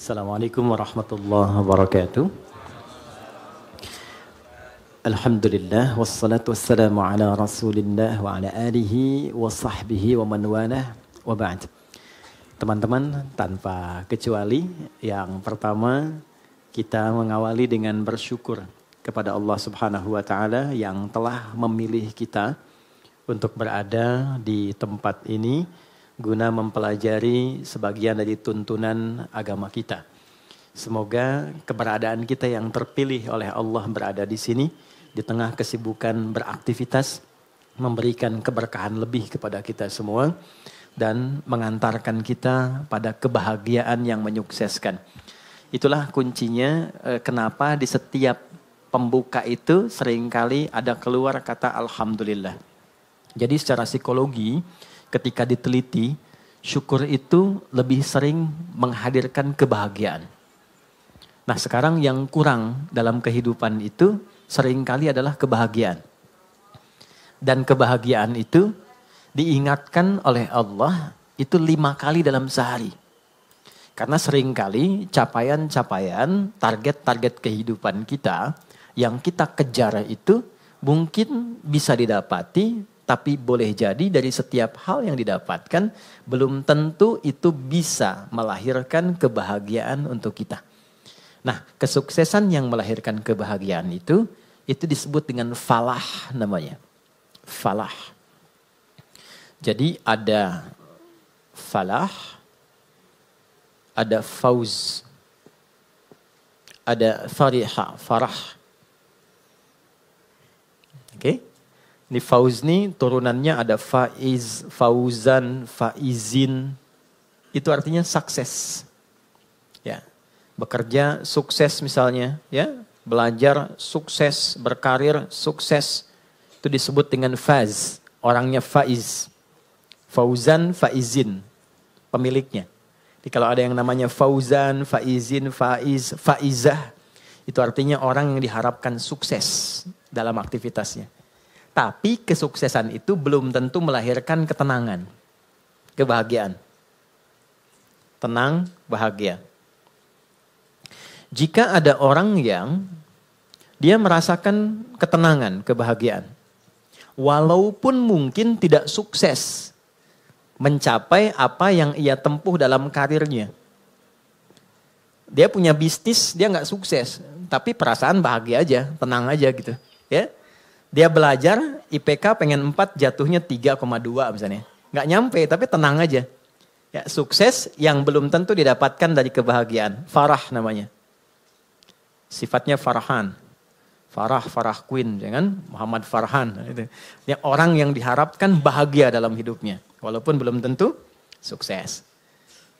Assalamualaikum warahmatullahi wabarakatuh. Alhamdulillah wassalatu wassalamu ala Rasulillah wa ala alihi wa sahbihi wa man walah wa ba'd. Teman-teman, tanpa kecuali yang pertama kita mengawali dengan bersyukur kepada Allah Subhanahu wa taala yang telah memilih kita untuk berada di tempat ini guna mempelajari sebagian dari tuntunan agama kita. Semoga keberadaan kita yang terpilih oleh Allah berada di sini di tengah kesibukan beraktivitas memberikan keberkahan lebih kepada kita semua dan mengantarkan kita pada kebahagiaan yang menyukseskan. Itulah kuncinya eh, kenapa di setiap pembuka itu sering kali ada keluar kata alhamdulillah. Jadi secara psikologi ketika diteliti syukur itu lebih sering menghadirkan kebahagiaan. Nah, sekarang yang kurang dalam kehidupan itu sering kali adalah kebahagiaan. Dan kebahagiaan itu diingatkan oleh Allah itu lima kali dalam sehari. Karena sering kali capaian-capaian, target-target kehidupan kita yang kita kejar itu mungkin bisa didapati, tapi boleh jadi dari setiap hal yang didapatkan belum tentu itu bisa melahirkan kebahagiaan untuk kita. Nah, kesuksesan yang melahirkan kebahagiaan itu itu disebut dengan falah namanya. Falah. Jadi ada falah, ada fauz, ada fariha, farah. Oke. Okay? Ini fauz ini turunannya ada faiz, fauzan, faizin. Itu artinya sukses. Ya. Bekerja sukses misalnya, ya belajar sukses, berkarir sukses. Itu disebut dengan faz, orangnya faiz. Fauzan, faizin, pemiliknya. Jadi kalau ada yang namanya fauzan, faizin, faiz, faizah, itu artinya orang yang diharapkan sukses dalam aktivitasnya. Tapi kesuksesan itu belum tentu melahirkan ketenangan, kebahagiaan. Tenang, bahagia. Jika ada orang yang dia merasakan ketenangan, kebahagiaan. Walaupun mungkin tidak sukses mencapai apa yang ia tempuh dalam karirnya. Dia punya bisnis, dia nggak sukses, tapi perasaan bahagia aja, tenang aja gitu. Ya, dia belajar IPK pengen 4 jatuhnya 3,2 misalnya. Nggak nyampe tapi tenang aja. Ya, sukses yang belum tentu didapatkan dari kebahagiaan. Farah namanya. Sifatnya Farhan. Farah, Farah Queen, ya Muhammad Farhan. Itu. Ya, orang yang diharapkan bahagia dalam hidupnya. Walaupun belum tentu sukses.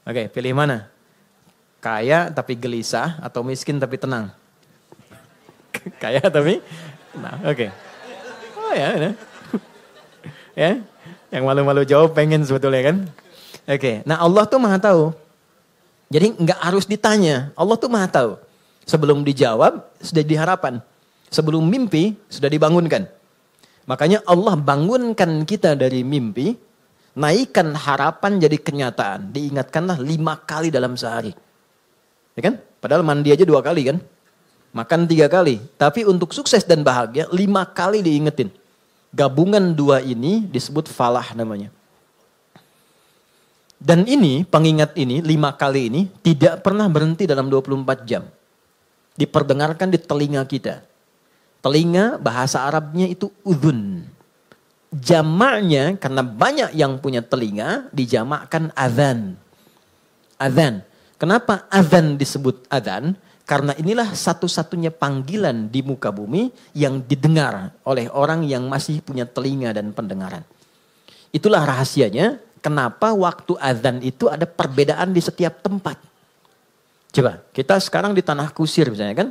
Oke, pilih mana? Kaya tapi gelisah atau miskin tapi tenang? Kaya tapi tenang. Oke. Oh ya, ya. ya. Yang malu-malu jawab pengen sebetulnya kan. Oke, nah Allah tuh maha tahu. Jadi nggak harus ditanya, Allah tuh maha tahu. Sebelum dijawab, sudah diharapan. Sebelum mimpi, sudah dibangunkan. Makanya Allah bangunkan kita dari mimpi, naikkan harapan jadi kenyataan. Diingatkanlah lima kali dalam sehari. Ya kan? Padahal mandi aja dua kali kan? Makan tiga kali. Tapi untuk sukses dan bahagia, lima kali diingetin. Gabungan dua ini disebut falah namanya. Dan ini, pengingat ini, lima kali ini, tidak pernah berhenti dalam 24 jam diperdengarkan di telinga kita. Telinga bahasa Arabnya itu udhun. Jamaknya karena banyak yang punya telinga dijamakkan adhan. Adhan. Kenapa adhan disebut adhan? Karena inilah satu-satunya panggilan di muka bumi yang didengar oleh orang yang masih punya telinga dan pendengaran. Itulah rahasianya kenapa waktu azan itu ada perbedaan di setiap tempat. Coba, kita sekarang di tanah kusir misalnya kan.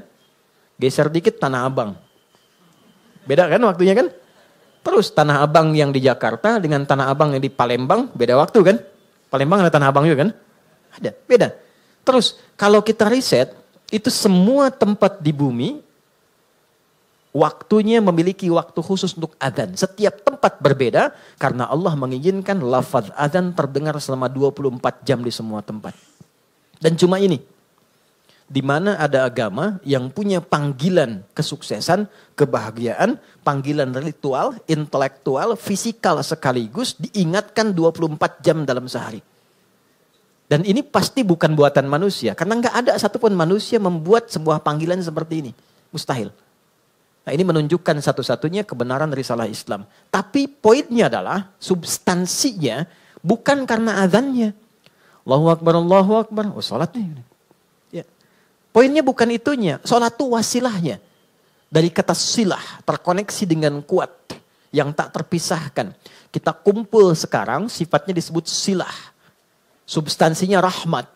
Geser dikit tanah abang. Beda kan waktunya kan? Terus tanah abang yang di Jakarta dengan tanah abang yang di Palembang beda waktu kan? Palembang ada tanah abang juga kan? Ada, beda. Terus kalau kita riset, itu semua tempat di bumi waktunya memiliki waktu khusus untuk adzan. Setiap tempat berbeda karena Allah menginginkan lafaz adzan terdengar selama 24 jam di semua tempat. Dan cuma ini di mana ada agama yang punya panggilan kesuksesan, kebahagiaan, panggilan ritual, intelektual, fisikal sekaligus diingatkan 24 jam dalam sehari. Dan ini pasti bukan buatan manusia, karena nggak ada satupun manusia membuat sebuah panggilan seperti ini. Mustahil. Nah ini menunjukkan satu-satunya kebenaran risalah Islam. Tapi poinnya adalah substansinya bukan karena adhannya. Allahu Akbar, Allahu Akbar. Oh sholat nih. Poinnya bukan itunya, sholat itu wasilahnya. Dari kata silah, terkoneksi dengan kuat. Yang tak terpisahkan. Kita kumpul sekarang, sifatnya disebut silah. Substansinya rahmat.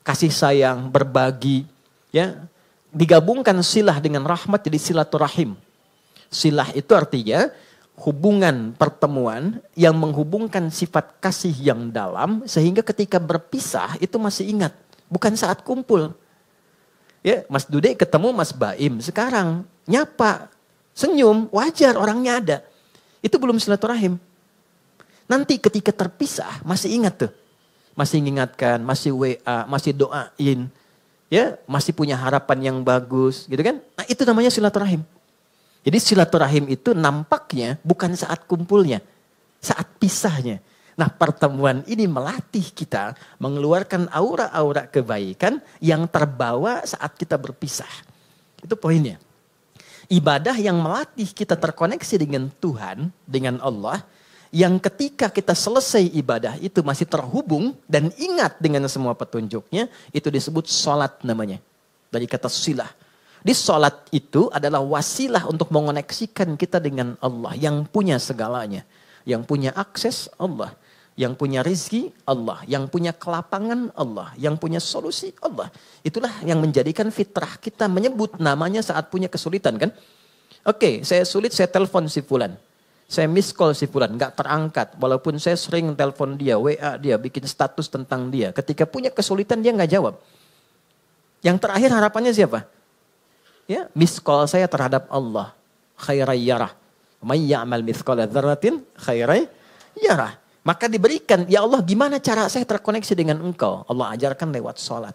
Kasih sayang, berbagi. ya Digabungkan silah dengan rahmat jadi silaturahim. Silah itu artinya hubungan pertemuan yang menghubungkan sifat kasih yang dalam sehingga ketika berpisah itu masih ingat. Bukan saat kumpul. Ya, Mas Dude ketemu Mas Baim sekarang nyapa, senyum, wajar orangnya ada. Itu belum silaturahim. Nanti ketika terpisah masih ingat tuh. Masih mengingatkan, masih WA, masih doain. Ya, masih punya harapan yang bagus, gitu kan? Nah, itu namanya silaturahim. Jadi silaturahim itu nampaknya bukan saat kumpulnya, saat pisahnya. Nah pertemuan ini melatih kita mengeluarkan aura-aura kebaikan yang terbawa saat kita berpisah. Itu poinnya. Ibadah yang melatih kita terkoneksi dengan Tuhan, dengan Allah, yang ketika kita selesai ibadah itu masih terhubung dan ingat dengan semua petunjuknya, itu disebut sholat namanya. Dari kata silah. Di sholat itu adalah wasilah untuk mengoneksikan kita dengan Allah yang punya segalanya. Yang punya akses Allah yang punya rizki Allah, yang punya kelapangan Allah, yang punya solusi Allah. Itulah yang menjadikan fitrah kita menyebut namanya saat punya kesulitan kan. Oke, saya sulit saya telepon si Fulan. Saya miss call si Fulan, nggak terangkat. Walaupun saya sering telepon dia, WA dia, bikin status tentang dia. Ketika punya kesulitan dia nggak jawab. Yang terakhir harapannya siapa? Ya, miss call saya terhadap Allah. Khairai yarah. May ya'mal mithqala dzarratin khairai yarah. Maka diberikan, ya Allah gimana cara saya terkoneksi dengan engkau? Allah ajarkan lewat sholat.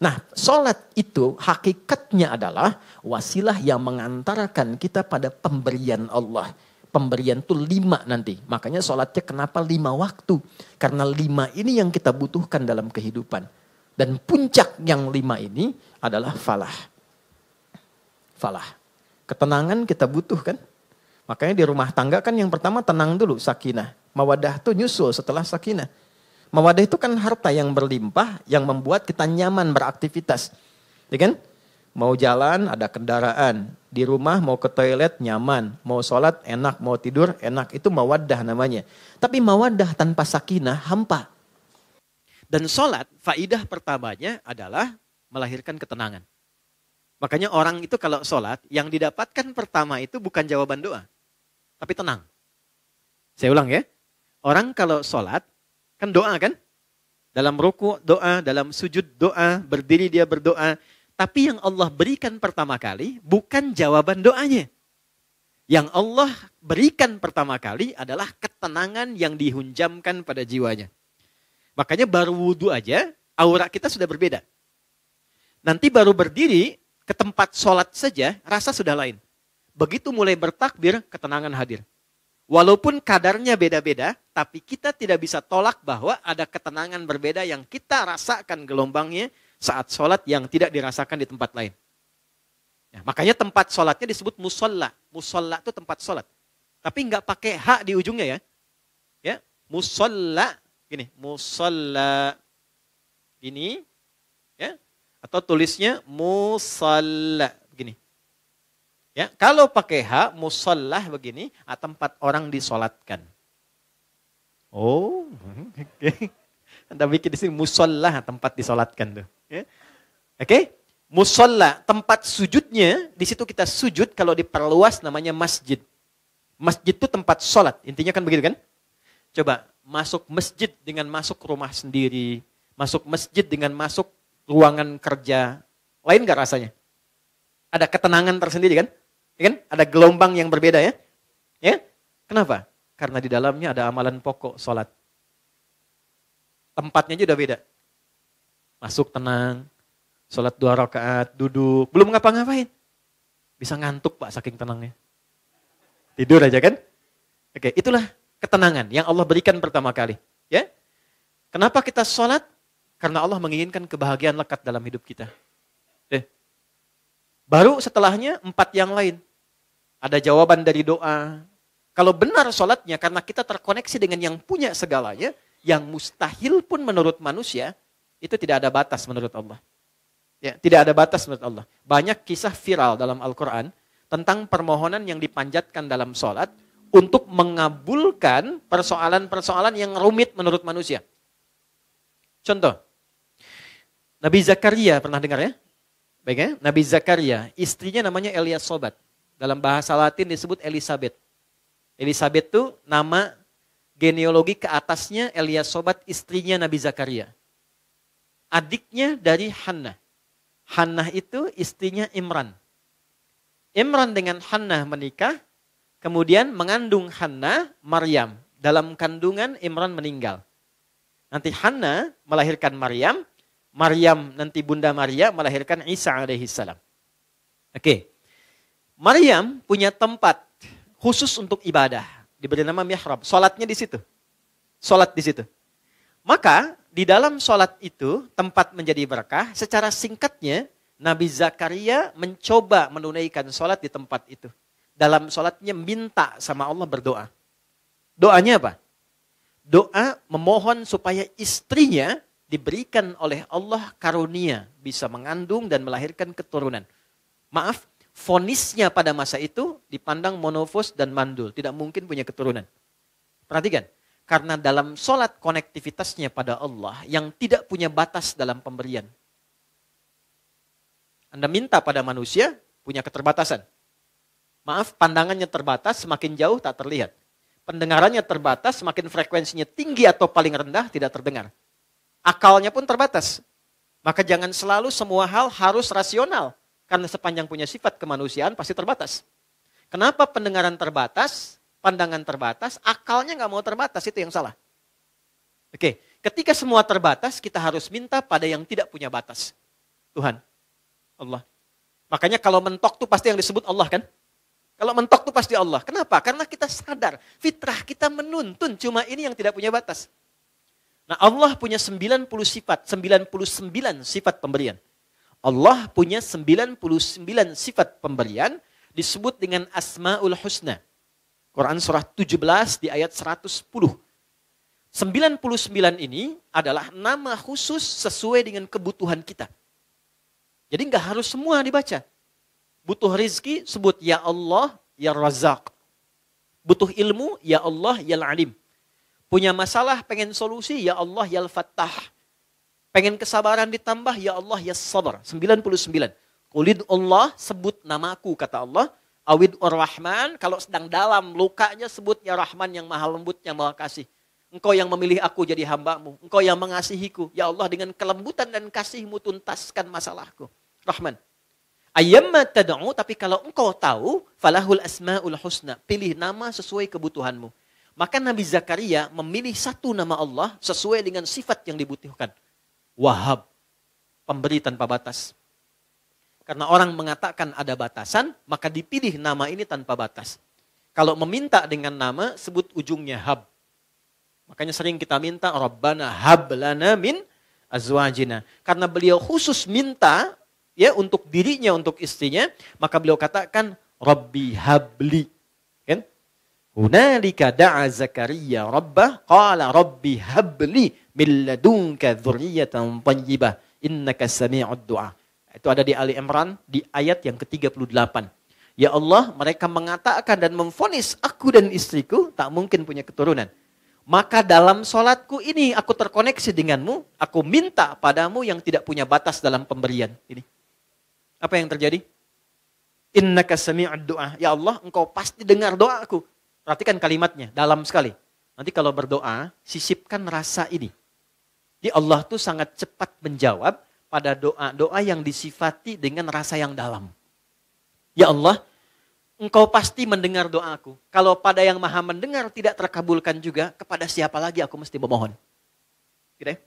Nah, sholat itu hakikatnya adalah wasilah yang mengantarkan kita pada pemberian Allah. Pemberian itu lima nanti. Makanya sholatnya kenapa lima waktu? Karena lima ini yang kita butuhkan dalam kehidupan. Dan puncak yang lima ini adalah falah. Falah. Ketenangan kita butuhkan. Makanya di rumah tangga kan yang pertama tenang dulu, sakinah. Mawadah itu nyusul setelah sakinah. Mawadah itu kan harta yang berlimpah yang membuat kita nyaman beraktivitas. Ya kan? Mau jalan ada kendaraan. Di rumah mau ke toilet nyaman. Mau sholat enak, mau tidur enak. Itu mawadah namanya. Tapi mawadah tanpa sakinah hampa. Dan sholat faidah pertamanya adalah melahirkan ketenangan. Makanya orang itu kalau sholat yang didapatkan pertama itu bukan jawaban doa. Tapi tenang. Saya ulang ya. Orang kalau sholat, kan doa kan? Dalam ruku doa, dalam sujud doa, berdiri dia berdoa. Tapi yang Allah berikan pertama kali bukan jawaban doanya. Yang Allah berikan pertama kali adalah ketenangan yang dihunjamkan pada jiwanya. Makanya baru wudhu aja, aura kita sudah berbeda. Nanti baru berdiri ke tempat sholat saja, rasa sudah lain. Begitu mulai bertakbir, ketenangan hadir. Walaupun kadarnya beda-beda, tapi kita tidak bisa tolak bahwa ada ketenangan berbeda yang kita rasakan gelombangnya saat sholat yang tidak dirasakan di tempat lain. Ya, makanya tempat sholatnya disebut musolla. Musolla itu tempat sholat. Tapi nggak pakai hak di ujungnya ya. Ya, musolla gini, musolla ini ya atau tulisnya musalla begini. Ya, kalau pakai H, musallah begini, ah, tempat orang disolatkan. Oh, oke. Okay. Anda bikin di sini musallah, tempat disolatkan tuh. Ya. Oke, okay? musallah, tempat sujudnya, di situ kita sujud, kalau diperluas namanya masjid. Masjid itu tempat sholat, intinya kan begitu kan? Coba, masuk masjid dengan masuk rumah sendiri, masuk masjid dengan masuk ruangan kerja, lain gak rasanya? Ada ketenangan tersendiri kan? Ya kan? Ada gelombang yang berbeda ya. Ya? Kenapa? Karena di dalamnya ada amalan pokok sholat. Tempatnya juga beda. Masuk tenang, Sholat dua rakaat, duduk, belum ngapa-ngapain. Bisa ngantuk Pak saking tenangnya. Tidur aja kan? Oke, itulah ketenangan yang Allah berikan pertama kali. Ya, Kenapa kita sholat? Karena Allah menginginkan kebahagiaan lekat dalam hidup kita. Eh. Baru setelahnya empat yang lain. Ada jawaban dari doa. Kalau benar sholatnya karena kita terkoneksi dengan yang punya segalanya, yang mustahil pun menurut manusia, itu tidak ada batas menurut Allah. Ya, tidak ada batas menurut Allah. Banyak kisah viral dalam Al-Quran tentang permohonan yang dipanjatkan dalam sholat untuk mengabulkan persoalan-persoalan yang rumit menurut manusia. Contoh, Nabi Zakaria pernah dengar ya? Baik ya, Nabi Zakaria, istrinya namanya Elias Sobat. Dalam bahasa Latin disebut Elizabeth. Elizabeth itu nama genealogi ke atasnya Elias Sobat, istrinya Nabi Zakaria. Adiknya dari Hannah. Hannah itu istrinya Imran. Imran dengan Hannah menikah, Kemudian mengandung Hanna, Maryam. Dalam kandungan Imran meninggal. Nanti Hanna melahirkan Maryam, Maryam nanti Bunda Maria melahirkan Isa alaihissalam. Oke. Maryam punya tempat khusus untuk ibadah. Diberi nama mihrab. Salatnya di situ. Salat di situ. Maka di dalam salat itu tempat menjadi berkah. Secara singkatnya Nabi Zakaria mencoba menunaikan salat di tempat itu dalam sholatnya minta sama Allah berdoa. Doanya apa? Doa memohon supaya istrinya diberikan oleh Allah karunia bisa mengandung dan melahirkan keturunan. Maaf, fonisnya pada masa itu dipandang monofos dan mandul, tidak mungkin punya keturunan. Perhatikan, karena dalam sholat konektivitasnya pada Allah yang tidak punya batas dalam pemberian. Anda minta pada manusia, punya keterbatasan. Maaf, pandangannya terbatas, semakin jauh tak terlihat. Pendengarannya terbatas, semakin frekuensinya tinggi atau paling rendah tidak terdengar. Akalnya pun terbatas. Maka jangan selalu semua hal harus rasional. Karena sepanjang punya sifat kemanusiaan pasti terbatas. Kenapa pendengaran terbatas, pandangan terbatas, akalnya nggak mau terbatas, itu yang salah. Oke, ketika semua terbatas, kita harus minta pada yang tidak punya batas. Tuhan, Allah. Makanya kalau mentok tuh pasti yang disebut Allah kan? Kalau mentok itu pasti Allah. Kenapa? Karena kita sadar fitrah kita menuntun cuma ini yang tidak punya batas. Nah Allah punya 90 sifat, 99 sifat pemberian. Allah punya 99 sifat pemberian disebut dengan Asmaul Husna. Quran surah 17 di ayat 110. 99 ini adalah nama khusus sesuai dengan kebutuhan kita. Jadi nggak harus semua dibaca. Butuh rizki, sebut Ya Allah, Ya Razak. Butuh ilmu, Ya Allah, Ya Alim. Punya masalah, pengen solusi, Ya Allah, Ya Fattah. Pengen kesabaran ditambah, Ya Allah, Ya Sabar. 99. Kulid Allah, sebut namaku, kata Allah. Awid Ar-Rahman, kalau sedang dalam lukanya sebut Ya Rahman yang maha lembut, yang maha kasih. Engkau yang memilih aku jadi hambamu. Engkau yang mengasihiku. Ya Allah dengan kelembutan dan kasihmu tuntaskan masalahku. Rahman. Ayyamma tad'u, tapi kalau engkau tahu, falahul asma'ul husna. Pilih nama sesuai kebutuhanmu. Maka Nabi Zakaria memilih satu nama Allah sesuai dengan sifat yang dibutuhkan. Wahab, pemberi tanpa batas. Karena orang mengatakan ada batasan, maka dipilih nama ini tanpa batas. Kalau meminta dengan nama, sebut ujungnya hab. Makanya sering kita minta, Rabbana hab lana min azwajina. Karena beliau khusus minta ya untuk dirinya untuk istrinya maka beliau katakan Rabbi habli kan Hunalika da'a Zakaria rabbah qala Rabbi habli min ladunka dzurriyyatan thayyibah innaka sami'ud du'a itu ada di Ali Imran di ayat yang ke-38 Ya Allah, mereka mengatakan dan memfonis aku dan istriku tak mungkin punya keturunan. Maka dalam sholatku ini aku terkoneksi denganmu, aku minta padamu yang tidak punya batas dalam pemberian. Ini. Apa yang terjadi? Innaka sami'ud doa. Ya Allah, engkau pasti dengar doaku. Perhatikan kalimatnya, dalam sekali. Nanti kalau berdoa, sisipkan rasa ini. Di Allah tuh sangat cepat menjawab pada doa-doa yang disifati dengan rasa yang dalam. Ya Allah, engkau pasti mendengar doaku. Kalau pada yang maha mendengar tidak terkabulkan juga, kepada siapa lagi aku mesti memohon? Gitu ya?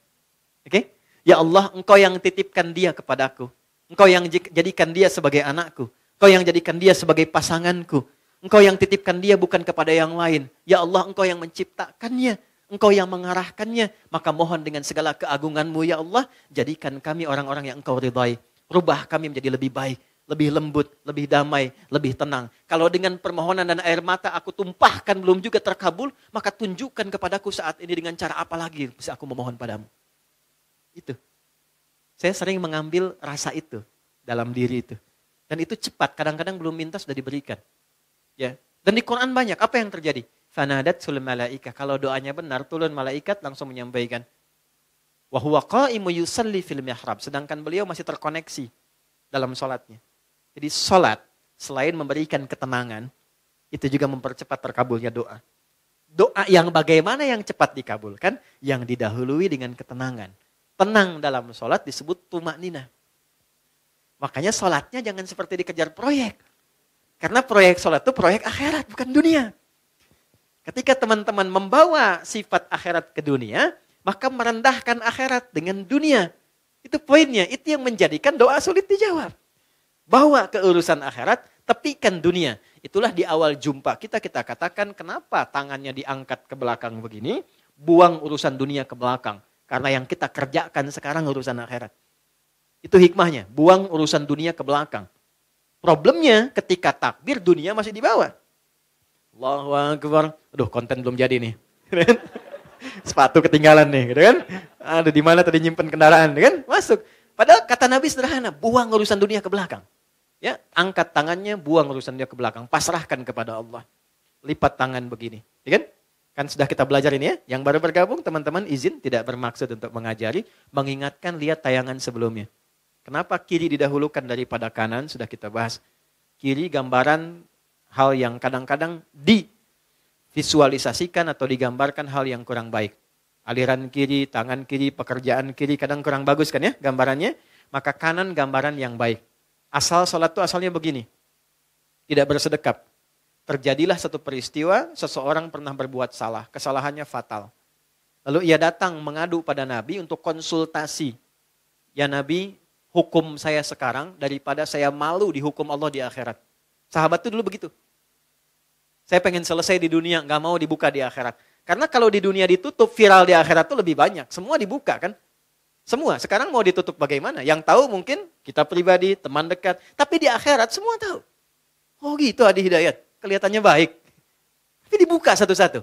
Oke? Ya Allah, engkau yang titipkan dia kepadaku. Engkau yang jadikan dia sebagai anakku. Engkau yang jadikan dia sebagai pasanganku. Engkau yang titipkan dia bukan kepada yang lain. Ya Allah, engkau yang menciptakannya. Engkau yang mengarahkannya. Maka mohon dengan segala keagunganmu ya Allah, jadikan kami orang-orang yang engkau ridhai. Rubah kami menjadi lebih baik, lebih lembut, lebih damai, lebih tenang. Kalau dengan permohonan dan air mata aku tumpahkan belum juga terkabul, maka tunjukkan kepadaku saat ini dengan cara apa lagi bisa aku memohon padamu. Itu. Saya sering mengambil rasa itu dalam diri itu. Dan itu cepat, kadang-kadang belum minta sudah diberikan. Ya. Dan di Quran banyak, apa yang terjadi? Fanadat sul malaika. Kalau doanya benar, turun malaikat langsung menyampaikan. Wahuwa qa'imu yusalli fil mihrab. Sedangkan beliau masih terkoneksi dalam sholatnya. Jadi sholat, selain memberikan ketenangan, itu juga mempercepat terkabulnya doa. Doa yang bagaimana yang cepat dikabulkan? Yang didahului dengan ketenangan tenang dalam sholat disebut tumak nina. Makanya sholatnya jangan seperti dikejar proyek. Karena proyek sholat itu proyek akhirat, bukan dunia. Ketika teman-teman membawa sifat akhirat ke dunia, maka merendahkan akhirat dengan dunia. Itu poinnya, itu yang menjadikan doa sulit dijawab. Bawa ke urusan akhirat, tepikan dunia. Itulah di awal jumpa kita, kita katakan kenapa tangannya diangkat ke belakang begini, buang urusan dunia ke belakang. Karena yang kita kerjakan sekarang urusan akhirat. Itu hikmahnya, buang urusan dunia ke belakang. Problemnya ketika takbir dunia masih di bawah. Allahu Akbar. Aduh konten belum jadi nih. Sepatu ketinggalan nih, gitu kan? Ada di mana tadi nyimpen kendaraan, gitu kan? Masuk. Padahal kata Nabi sederhana, buang urusan dunia ke belakang. Ya, angkat tangannya, buang urusan dunia ke belakang, pasrahkan kepada Allah. Lipat tangan begini, ya kan? Kan sudah kita belajar ini ya. Yang baru bergabung teman-teman izin tidak bermaksud untuk mengajari. Mengingatkan lihat tayangan sebelumnya. Kenapa kiri didahulukan daripada kanan sudah kita bahas. Kiri gambaran hal yang kadang-kadang divisualisasikan atau digambarkan hal yang kurang baik. Aliran kiri, tangan kiri, pekerjaan kiri kadang kurang bagus kan ya gambarannya. Maka kanan gambaran yang baik. Asal sholat itu asalnya begini. Tidak bersedekap terjadilah satu peristiwa, seseorang pernah berbuat salah, kesalahannya fatal. Lalu ia datang mengadu pada Nabi untuk konsultasi. Ya Nabi, hukum saya sekarang daripada saya malu dihukum Allah di akhirat. Sahabat itu dulu begitu. Saya pengen selesai di dunia, nggak mau dibuka di akhirat. Karena kalau di dunia ditutup, viral di akhirat itu lebih banyak. Semua dibuka kan. Semua. Sekarang mau ditutup bagaimana? Yang tahu mungkin kita pribadi, teman dekat. Tapi di akhirat semua tahu. Oh gitu Adi Hidayat kelihatannya baik. Tapi dibuka satu-satu.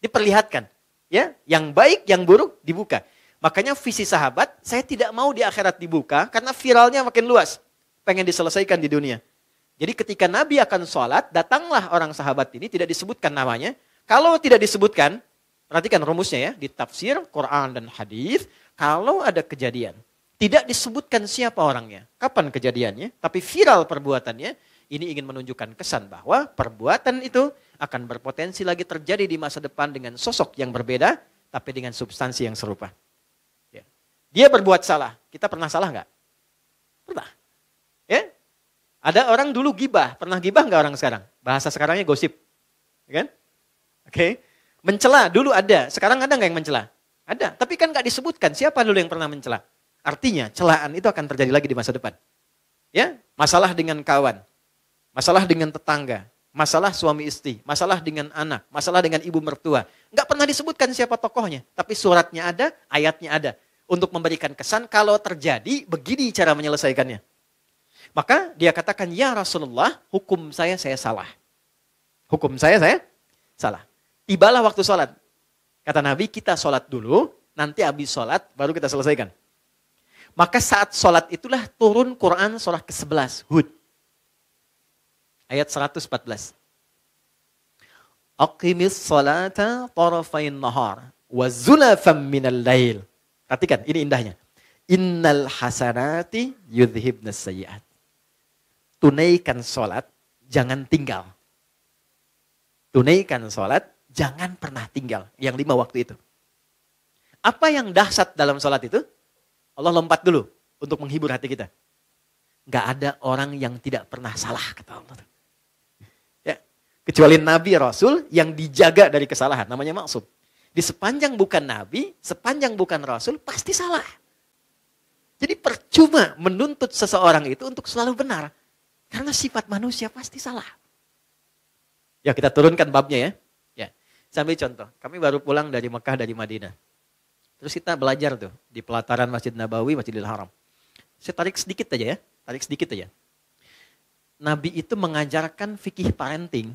Diperlihatkan. Ya, yang baik, yang buruk dibuka. Makanya visi sahabat, saya tidak mau di akhirat dibuka karena viralnya makin luas. Pengen diselesaikan di dunia. Jadi ketika Nabi akan sholat, datanglah orang sahabat ini, tidak disebutkan namanya. Kalau tidak disebutkan, perhatikan rumusnya ya, di tafsir, Quran dan hadis, kalau ada kejadian, tidak disebutkan siapa orangnya, kapan kejadiannya, tapi viral perbuatannya, ini ingin menunjukkan kesan bahwa perbuatan itu akan berpotensi lagi terjadi di masa depan dengan sosok yang berbeda, tapi dengan substansi yang serupa. Ya. Dia berbuat salah. Kita pernah salah nggak? Pernah. Ya? Ada orang dulu gibah. Pernah gibah nggak orang sekarang? Bahasa sekarangnya gosip. Ya kan? Oke. Okay. Mencela dulu ada. Sekarang ada nggak yang mencela? Ada. Tapi kan nggak disebutkan siapa dulu yang pernah mencela. Artinya celaan itu akan terjadi lagi di masa depan. Ya, masalah dengan kawan, masalah dengan tetangga, masalah suami istri, masalah dengan anak, masalah dengan ibu mertua. Enggak pernah disebutkan siapa tokohnya, tapi suratnya ada, ayatnya ada. Untuk memberikan kesan kalau terjadi, begini cara menyelesaikannya. Maka dia katakan, ya Rasulullah, hukum saya, saya salah. Hukum saya, saya salah. Tibalah waktu sholat. Kata Nabi, kita sholat dulu, nanti habis sholat, baru kita selesaikan. Maka saat sholat itulah turun Quran surah ke-11, Hud ayat 114. Aqimis salata tarafain nahar wa zulafam minal lail. Perhatikan, ini indahnya. Innal hasanati yudhibnas sayyiat. Tunaikan sholat, jangan tinggal. Tunaikan sholat, jangan pernah tinggal. Yang lima waktu itu. Apa yang dahsyat dalam sholat itu? Allah lompat dulu untuk menghibur hati kita. Gak ada orang yang tidak pernah salah, kata Allah. Kecuali Nabi Rasul yang dijaga dari kesalahan. Namanya maksud. Di sepanjang bukan Nabi, sepanjang bukan Rasul, pasti salah. Jadi percuma menuntut seseorang itu untuk selalu benar. Karena sifat manusia pasti salah. Ya kita turunkan babnya ya. Ya, sambil contoh. Kami baru pulang dari Mekah dari Madinah. Terus kita belajar tuh di pelataran Masjid Nabawi, Masjidil Haram. Saya tarik sedikit aja ya, tarik sedikit aja. Nabi itu mengajarkan fikih parenting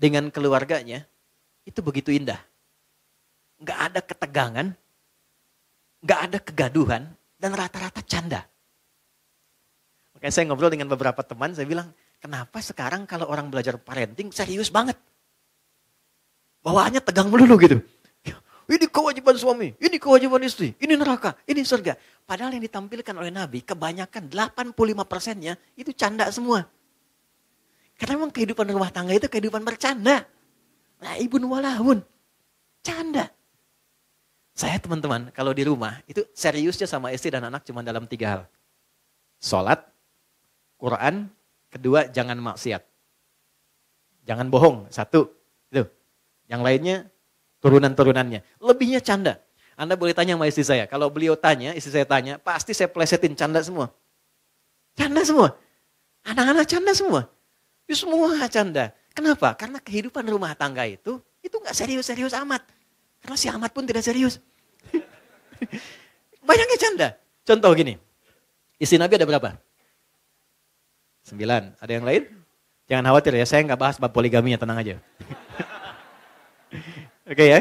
dengan keluarganya itu begitu indah. Gak ada ketegangan, gak ada kegaduhan, dan rata-rata canda. Makanya saya ngobrol dengan beberapa teman, saya bilang, kenapa sekarang kalau orang belajar parenting serius banget? Bawaannya tegang melulu gitu. Ini kewajiban suami, ini kewajiban istri, ini neraka, ini surga. Padahal yang ditampilkan oleh Nabi, kebanyakan 85 persennya itu canda semua. Karena memang kehidupan rumah tangga itu kehidupan bercanda. Nah ibu walahun. Canda. Saya teman-teman, kalau di rumah, itu seriusnya sama istri dan anak cuma dalam tiga hal. Sholat, Quran, kedua jangan maksiat. Jangan bohong, satu. Itu. Yang lainnya turunan-turunannya. Lebihnya canda. Anda boleh tanya sama istri saya. Kalau beliau tanya, istri saya tanya, pasti saya plesetin canda semua. Canda semua. Anak-anak canda semua. Ya semua canda. Kenapa? Karena kehidupan rumah tangga itu, itu nggak serius-serius amat. Karena si amat pun tidak serius. Banyaknya canda. Contoh gini, istri Nabi ada berapa? Sembilan. Ada yang lain? Jangan khawatir ya, saya nggak bahas bab poligaminya, tenang aja. Oke okay, ya.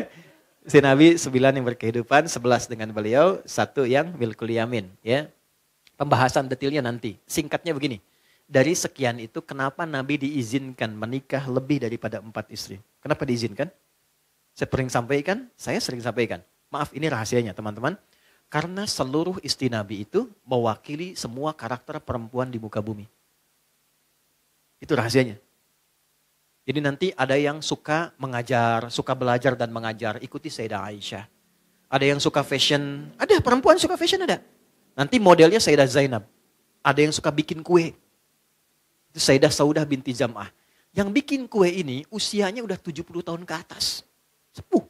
Istri Nabi sembilan yang berkehidupan, sebelas dengan beliau, satu yang milkul yamin. Ya. Pembahasan detailnya nanti. Singkatnya begini. Dari sekian itu, kenapa Nabi diizinkan menikah lebih daripada empat istri? Kenapa diizinkan? Saya sering sampaikan, saya sering sampaikan. Maaf, ini rahasianya teman-teman. Karena seluruh istri Nabi itu mewakili semua karakter perempuan di muka bumi. Itu rahasianya. Jadi nanti ada yang suka mengajar, suka belajar dan mengajar, ikuti Sayyidah Aisyah. Ada yang suka fashion, ada perempuan suka fashion ada. Nanti modelnya Sayyidah Zainab. Ada yang suka bikin kue. Itu Sayyidah Saudah binti Zam'ah. Yang bikin kue ini usianya udah 70 tahun ke atas. Sepuh.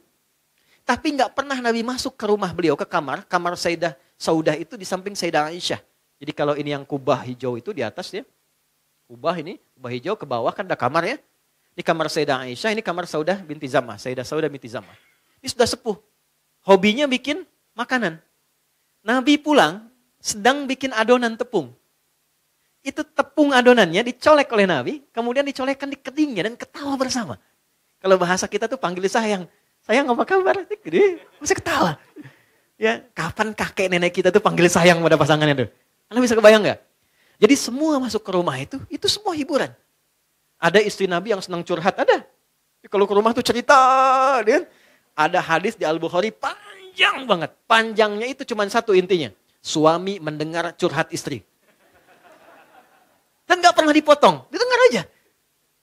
Tapi nggak pernah Nabi masuk ke rumah beliau, ke kamar. Kamar Sayyidah Saudah itu di samping Sayyidah Aisyah. Jadi kalau ini yang kubah hijau itu di atas ya, Ubah ini, ubah hijau ke bawah kan ada kamar ya. Ini kamar Sayyidah Aisyah, ini kamar Saudah binti Zamah. Sayyidah Saudah binti Zamah. Ini sudah sepuh. Hobinya bikin makanan. Nabi pulang sedang bikin adonan tepung. Itu tepung adonannya dicolek oleh Nabi, kemudian dicolekkan di kedingnya dan ketawa bersama. Kalau bahasa kita tuh panggil sayang. Sayang apa kabar? Gede, masih ketawa. Ya, kapan kakek nenek kita tuh panggil sayang pada pasangannya tuh? Anda bisa kebayang nggak? Jadi semua masuk ke rumah itu, itu semua hiburan. Ada istri Nabi yang senang curhat, ada. Kalau ke rumah tuh cerita, dia. Ada hadis di Al-Bukhari panjang banget. Panjangnya itu cuma satu intinya. Suami mendengar curhat istri. Dan gak pernah dipotong, didengar aja.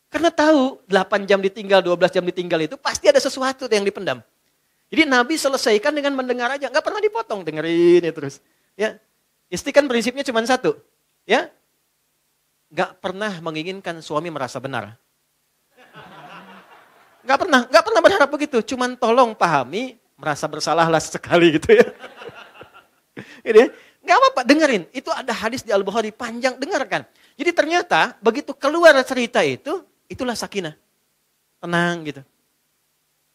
Karena tahu 8 jam ditinggal, 12 jam ditinggal itu pasti ada sesuatu yang dipendam. Jadi Nabi selesaikan dengan mendengar aja, nggak pernah dipotong, dengerin ya terus. Ya, istri kan prinsipnya cuma satu, ya nggak pernah menginginkan suami merasa benar. Nggak pernah, nggak pernah berharap begitu. Cuman tolong pahami, merasa bersalahlah sekali gitu ya. Ini nggak apa-apa, dengerin. Itu ada hadis di Al-Bukhari panjang, dengarkan. Jadi ternyata begitu keluar cerita itu, itulah sakinah. Tenang gitu.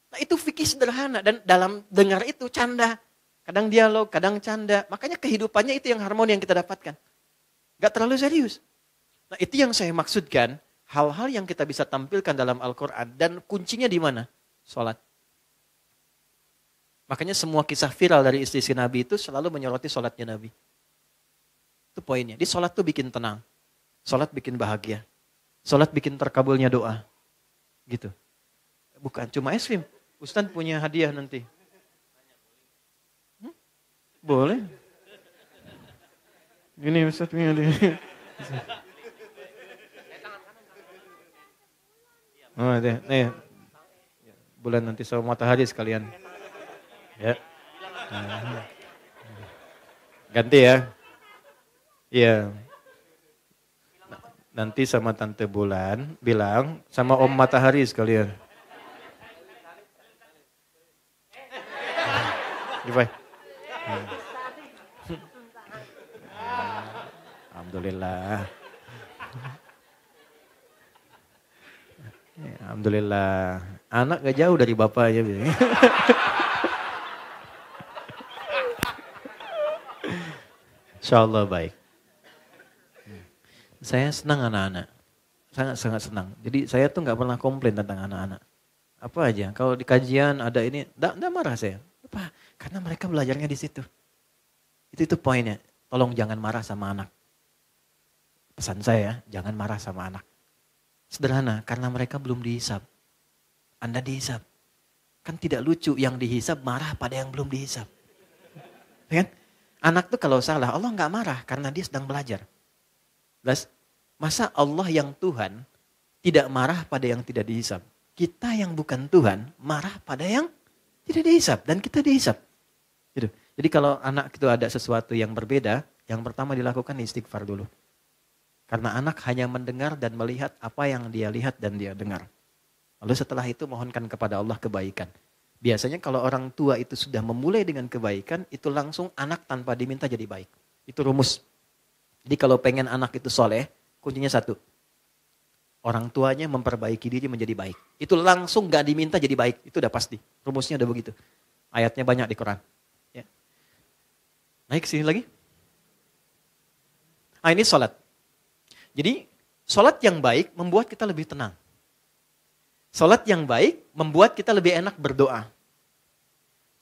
Nah itu fikih sederhana dan dalam dengar itu canda. Kadang dialog, kadang canda. Makanya kehidupannya itu yang harmoni yang kita dapatkan. Gak terlalu serius. Nah itu yang saya maksudkan, hal-hal yang kita bisa tampilkan dalam Al-Quran dan kuncinya di mana? Sholat. Makanya semua kisah viral dari istri si Nabi itu selalu menyoroti sholatnya Nabi. Itu poinnya. Di sholat tuh bikin tenang. Sholat bikin bahagia. Sholat bikin terkabulnya doa. Gitu. Bukan cuma es krim. Ustaz punya hadiah nanti. Hmm? Boleh. Ini Ustaz punya dia. Oh, deh, nih. Bulan nanti sama matahari sekalian. Ya. Ganti ya. Iya. Nanti sama tante bulan bilang sama om matahari sekalian. Gimana? Alhamdulillah. Ya, Alhamdulillah. Anak gak jauh dari bapaknya. Insya Allah baik. Saya senang anak-anak. Sangat-sangat senang. Jadi saya tuh nggak pernah komplain tentang anak-anak. Apa aja, kalau di kajian ada ini, enggak marah saya. Apa? Karena mereka belajarnya di situ. Itu itu poinnya. Tolong jangan marah sama anak. Pesan saya, jangan marah sama anak. Sederhana, karena mereka belum dihisap. Anda dihisap. Kan tidak lucu yang dihisap marah pada yang belum dihisap. Ya kan? Anak tuh kalau salah, Allah nggak marah karena dia sedang belajar. Plus, masa Allah yang Tuhan tidak marah pada yang tidak dihisap? Kita yang bukan Tuhan marah pada yang tidak dihisap dan kita dihisap. Gitu. Jadi kalau anak itu ada sesuatu yang berbeda, yang pertama dilakukan istighfar dulu. Karena anak hanya mendengar dan melihat apa yang dia lihat dan dia dengar. Lalu setelah itu mohonkan kepada Allah kebaikan. Biasanya kalau orang tua itu sudah memulai dengan kebaikan, itu langsung anak tanpa diminta jadi baik. Itu rumus. Jadi kalau pengen anak itu soleh, kuncinya satu. Orang tuanya memperbaiki diri menjadi baik. Itu langsung gak diminta jadi baik. Itu udah pasti. Rumusnya udah begitu. Ayatnya banyak di Quran. Ya. Naik sini lagi. Ah ini sholat. Jadi sholat yang baik membuat kita lebih tenang. Sholat yang baik membuat kita lebih enak berdoa.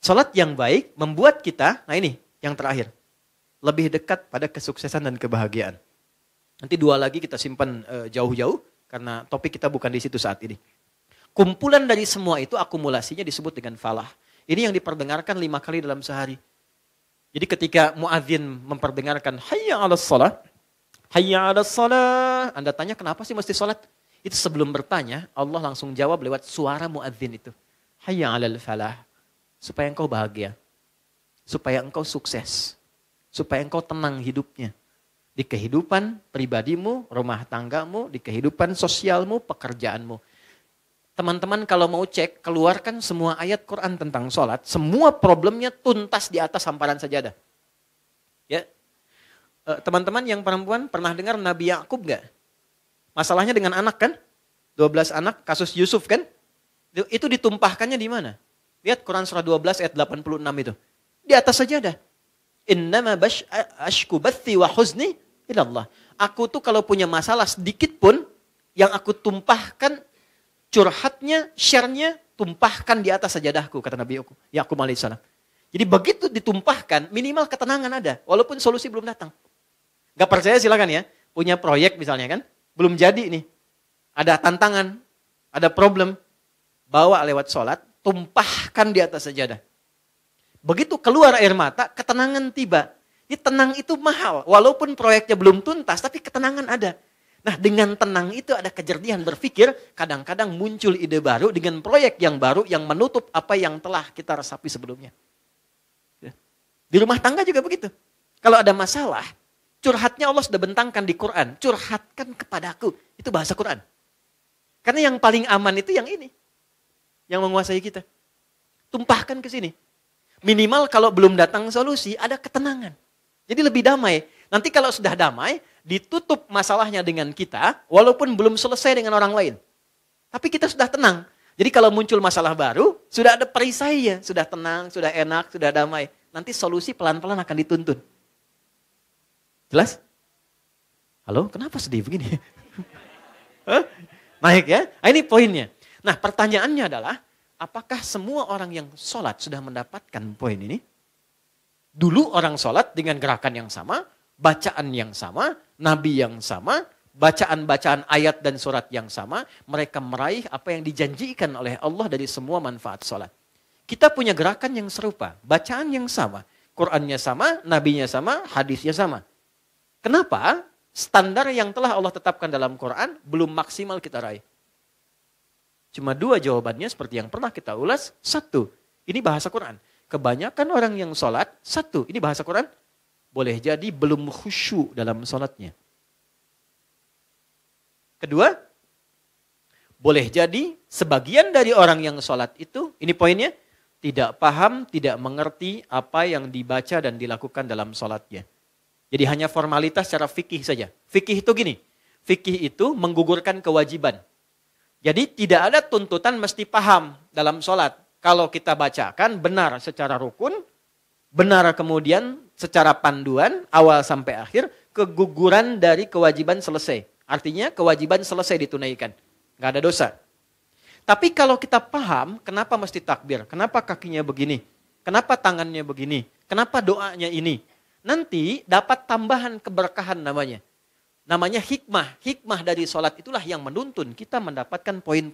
Sholat yang baik membuat kita, nah ini yang terakhir, lebih dekat pada kesuksesan dan kebahagiaan. Nanti dua lagi kita simpan eh, jauh-jauh karena topik kita bukan di situ saat ini. Kumpulan dari semua itu akumulasinya disebut dengan falah. Ini yang diperdengarkan lima kali dalam sehari. Jadi ketika muadzin memperdengarkan hayya ala salat, Hayya ada salat. Anda tanya kenapa sih mesti salat? Itu sebelum bertanya, Allah langsung jawab lewat suara muadzin itu. Hayya alal falah. Supaya engkau bahagia. Supaya engkau sukses. Supaya engkau tenang hidupnya. Di kehidupan pribadimu, rumah tanggamu, di kehidupan sosialmu, pekerjaanmu. Teman-teman kalau mau cek, keluarkan semua ayat Quran tentang sholat. Semua problemnya tuntas di atas hamparan sajadah. Ya, Eh, teman-teman yang perempuan pernah dengar Nabi Yakub gak? Masalahnya dengan anak kan? 12 anak, kasus Yusuf kan? Itu ditumpahkannya di mana? Lihat Quran surah 12 ayat 86 itu. Di atas saja ada. Innama bash ashku bathi wa huzni ilallah. Aku tuh kalau punya masalah sedikit pun, yang aku tumpahkan curhatnya, share-nya, tumpahkan di atas sajadahku, kata Nabi Yakub alaihissalam. Jadi begitu ditumpahkan, minimal ketenangan ada, walaupun solusi belum datang. Gak percaya silakan ya. Punya proyek misalnya kan. Belum jadi nih. Ada tantangan. Ada problem. Bawa lewat sholat. Tumpahkan di atas sajadah. Begitu keluar air mata, ketenangan tiba. Ini tenang itu mahal. Walaupun proyeknya belum tuntas, tapi ketenangan ada. Nah dengan tenang itu ada kejernihan berpikir, kadang-kadang muncul ide baru dengan proyek yang baru yang menutup apa yang telah kita resapi sebelumnya. Ya. Di rumah tangga juga begitu. Kalau ada masalah, Curhatnya Allah sudah bentangkan di Quran. Curhatkan kepadaku. Itu bahasa Quran. Karena yang paling aman itu yang ini. Yang menguasai kita. Tumpahkan ke sini. Minimal kalau belum datang solusi, ada ketenangan. Jadi lebih damai. Nanti kalau sudah damai, ditutup masalahnya dengan kita, walaupun belum selesai dengan orang lain. Tapi kita sudah tenang. Jadi kalau muncul masalah baru, sudah ada perisainya. Sudah tenang, sudah enak, sudah damai. Nanti solusi pelan-pelan akan dituntun. Jelas? Halo, kenapa sedih begini? Naik ya? Nah, ini poinnya. Nah pertanyaannya adalah, apakah semua orang yang sholat sudah mendapatkan poin ini? Dulu orang sholat dengan gerakan yang sama, bacaan yang sama, nabi yang sama, bacaan-bacaan ayat dan surat yang sama, mereka meraih apa yang dijanjikan oleh Allah dari semua manfaat sholat. Kita punya gerakan yang serupa, bacaan yang sama, Qurannya sama, nabinya sama, hadisnya sama. Kenapa? Standar yang telah Allah tetapkan dalam Quran belum maksimal kita raih. Cuma dua jawabannya seperti yang pernah kita ulas. Satu, ini bahasa Quran. Kebanyakan orang yang sholat, satu, ini bahasa Quran, boleh jadi belum khusyuk dalam sholatnya. Kedua, boleh jadi sebagian dari orang yang sholat itu, ini poinnya, tidak paham, tidak mengerti apa yang dibaca dan dilakukan dalam sholatnya. Jadi hanya formalitas secara fikih saja. Fikih itu gini, fikih itu menggugurkan kewajiban. Jadi tidak ada tuntutan mesti paham dalam sholat. Kalau kita bacakan benar secara rukun, benar kemudian secara panduan awal sampai akhir, keguguran dari kewajiban selesai. Artinya kewajiban selesai ditunaikan. Nggak ada dosa. Tapi kalau kita paham kenapa mesti takbir, kenapa kakinya begini, kenapa tangannya begini, kenapa doanya ini, nanti dapat tambahan keberkahan namanya. Namanya hikmah. Hikmah dari sholat itulah yang menuntun kita mendapatkan poin-poin.